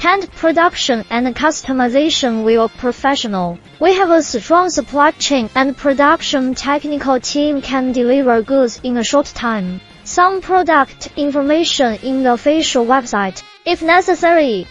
Tent production and customization will professional. We have a strong supply chain and production technical team can deliver goods in a short time. Some product information in the official website. If necessary,